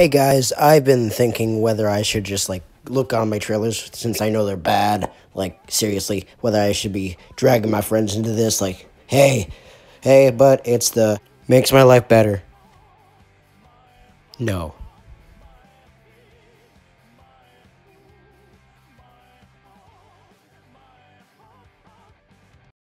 Hey guys, I've been thinking whether I should just like look on my trailers since I know they're bad. Like, seriously, whether I should be dragging my friends into this. Like, hey, hey, but it's the makes my life better. No.